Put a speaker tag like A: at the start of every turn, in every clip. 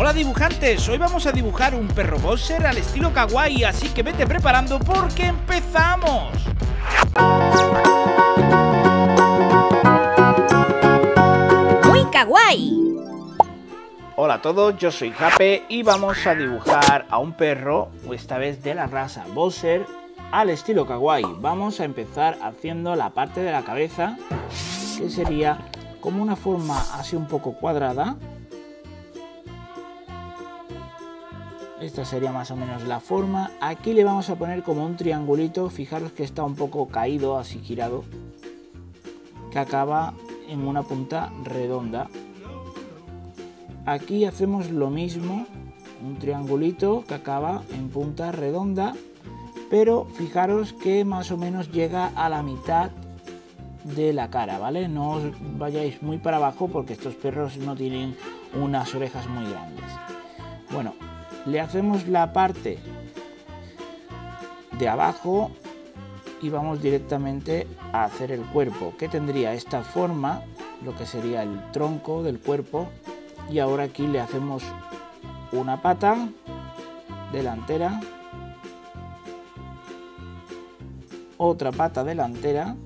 A: Hola dibujantes, hoy vamos a dibujar un perro boxer al estilo kawaii, así que vete preparando porque empezamos.
B: Muy kawaii.
A: Hola a todos, yo soy Jape y vamos a dibujar a un perro, esta vez de la raza boxer, al estilo kawaii. Vamos a empezar haciendo la parte de la cabeza, que sería como una forma así un poco cuadrada. Esta sería más o menos la forma. Aquí le vamos a poner como un triangulito. Fijaros que está un poco caído, así girado. Que acaba en una punta redonda. Aquí hacemos lo mismo. Un triangulito que acaba en punta redonda. Pero fijaros que más o menos llega a la mitad de la cara, ¿vale? No os vayáis muy para abajo porque estos perros no tienen unas orejas muy grandes. Bueno, le hacemos la parte de abajo y vamos directamente a hacer el cuerpo, que tendría esta forma, lo que sería el tronco del cuerpo. Y ahora aquí le hacemos una pata delantera, otra pata delantera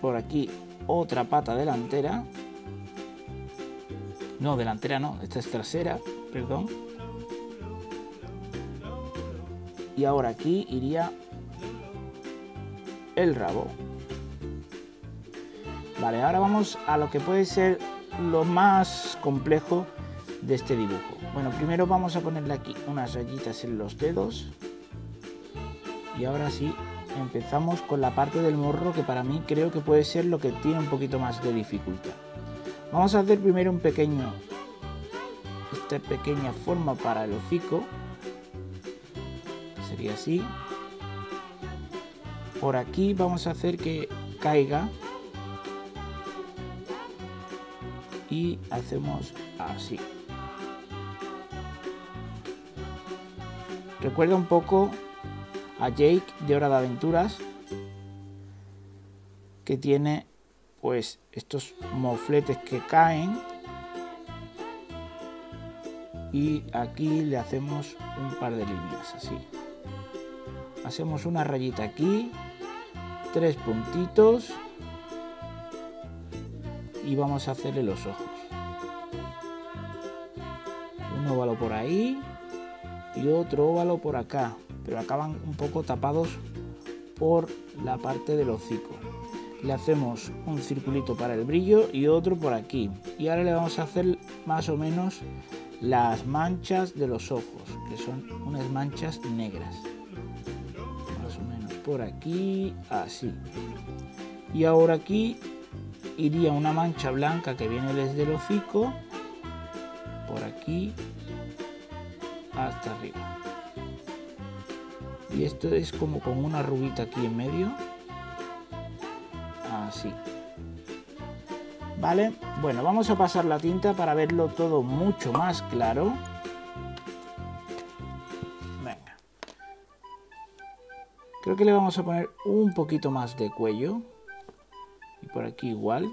A: por aquí otra pata delantera. No, delantera no, esta es trasera, perdón. Y ahora aquí iría el rabo. Vale, ahora vamos a lo que puede ser lo más complejo de este dibujo. Bueno, primero vamos a ponerle aquí unas rayitas en los dedos. Y ahora sí, empezamos con la parte del morro que para mí creo que puede ser lo que tiene un poquito más de dificultad. Vamos a hacer primero un pequeño, esta pequeña forma para el hocico, sería así. Por aquí vamos a hacer que caiga y hacemos así. Recuerda un poco a Jake de Hora de Aventuras que tiene pues estos mofletes que caen. Y aquí le hacemos un par de líneas así. Hacemos una rayita aquí tres puntitos y vamos a hacerle los ojos. Un óvalo por ahí y otro óvalo por acá pero acaban un poco tapados por la parte del hocico. Le hacemos un circulito para el brillo y otro por aquí. Y ahora le vamos a hacer más o menos las manchas de los ojos, que son unas manchas negras. Más o menos por aquí, así. Y ahora aquí iría una mancha blanca que viene desde el hocico, por aquí hasta arriba y esto es como con una rubita aquí en medio vale bueno vamos a pasar la tinta para verlo todo mucho más claro. Venga. Creo que le vamos a poner un poquito más de cuello. Y por aquí igual.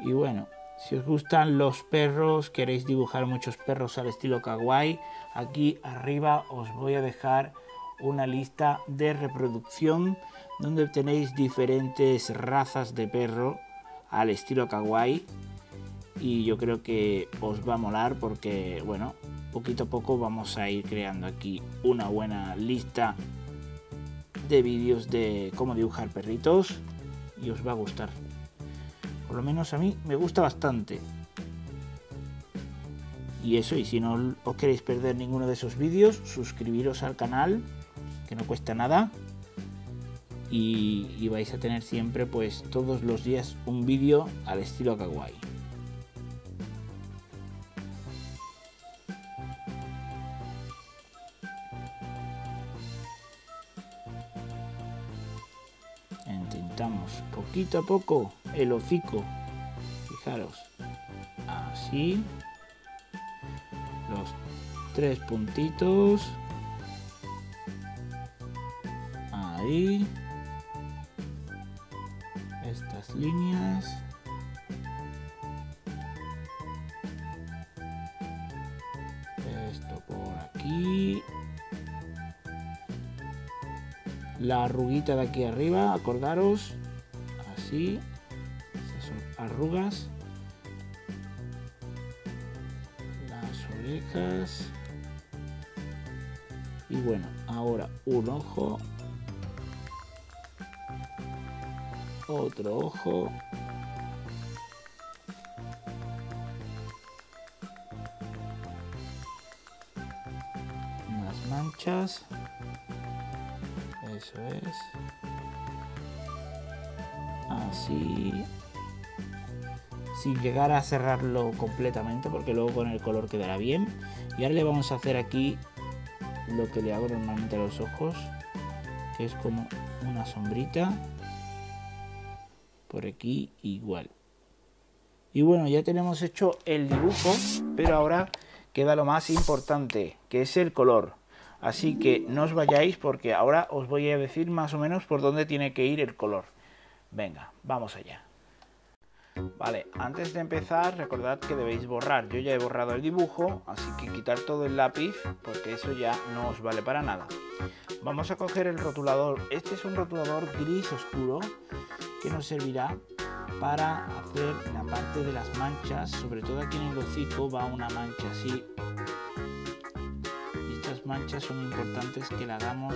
A: Y bueno, si os gustan los perros, queréis dibujar muchos perros al estilo kawaii, aquí arriba os voy a dejar una lista de reproducción donde tenéis diferentes razas de perro al estilo kawaii. Y yo creo que os va a molar porque bueno poquito a poco vamos a ir creando aquí una buena lista de vídeos de cómo dibujar perritos y os va a gustar por lo menos a mí me gusta bastante. Y eso, y si no os queréis perder ninguno de esos vídeos, suscribiros al canal, que no cuesta nada. Y, vais a tener siempre, pues, todos los días un vídeo al estilo kawaii. Intentamos poquito a poco el hocico. Fijaros. Así. Los tres puntitos. Ahí. Estas líneas. Esto por aquí. La arruguita de aquí arriba, acordaros. Así. Arrugas. Las orejas. Y bueno, ahora un ojo. Otro ojo. Unas manchas. Eso es. Así. Sin llegar a cerrarlo completamente porque luego con el color quedará bien. Y ahora le vamos a hacer aquí lo que le hago normalmente a los ojos. Que es como una sombrita. Por aquí igual. Y bueno, ya tenemos hecho el dibujo. Pero ahora queda lo más importante. Que es el color. Así que no os vayáis porque ahora os voy a decir más o menos por dónde tiene que ir el color. Venga, vamos allá. Vale, antes de empezar recordad que debéis borrar. Yo ya he borrado el dibujo, así que quitar todo el lápiz porque eso ya no os vale para nada. Vamos a coger el rotulador. Este es un rotulador gris oscuro que nos servirá para hacer la parte de las manchas. Sobre todo aquí en el hocico va una mancha así manchas son importantes que la hagamos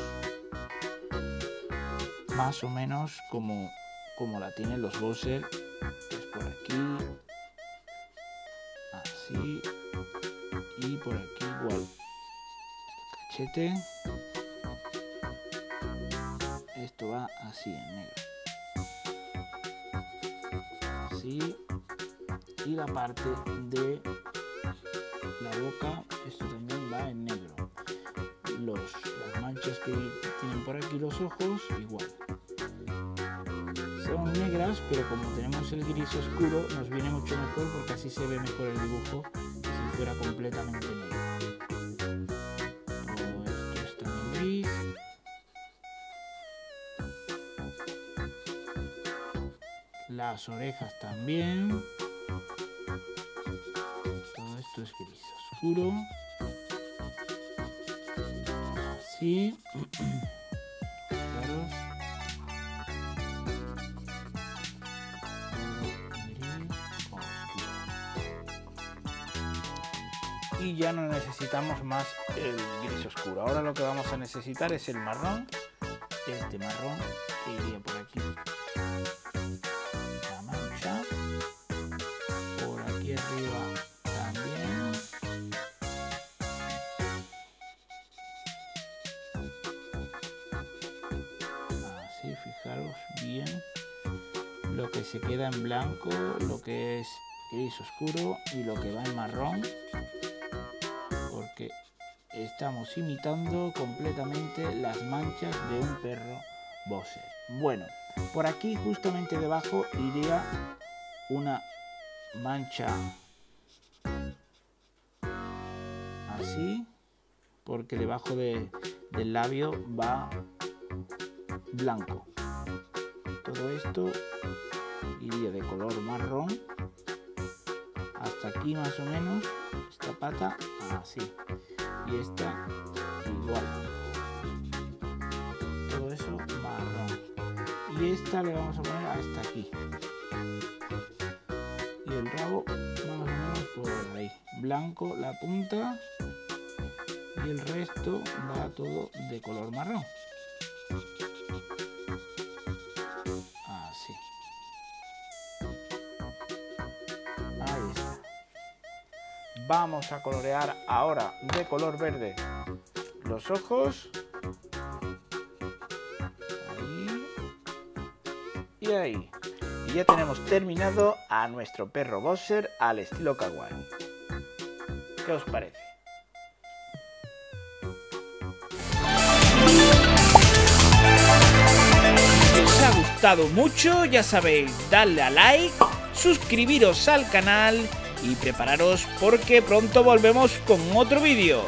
A: más o menos como, como la tienen los Bowser. Por aquí, así y por aquí igual. Cachete. Esto va así en negro. Así. Y la parte de la boca, esto también va en negro las manchas que tienen por aquí los ojos, igual. Son negras, pero como tenemos el gris oscuro, nos viene mucho mejor porque así se ve mejor el dibujo si fuera completamente negro. Todo esto está en gris. Las orejas también. Todo esto es gris oscuro. Y ya no necesitamos más el gris oscuro. Ahora lo que vamos a necesitar es el marrón. Este marrón que iría por aquí. La mancha. Por aquí arriba fijaros bien lo que se queda en blanco, lo que es gris oscuro y lo que va en marrón, estamos imitando completamente las manchas de un perro Bowser. Bueno, por aquí justamente debajo iría una mancha así, porque debajo de, del labio va blanco todo esto iría de color marrón hasta aquí más o menos esta pata así y esta igual. Todo eso marrón. Y esta le vamos a poner hasta aquí. Y el rabo más o menos por ahí. Blanco la punta y el resto va todo de color marrón Vamos a colorear ahora de color verde los ojos. Ahí. Y ahí. Y ya tenemos terminado a nuestro perro Bowser al estilo kawaii. ¿Qué os parece? Si os ha gustado mucho, ya sabéis, darle a like, suscribiros al canal y prepararos porque pronto volvemos con otro vídeo.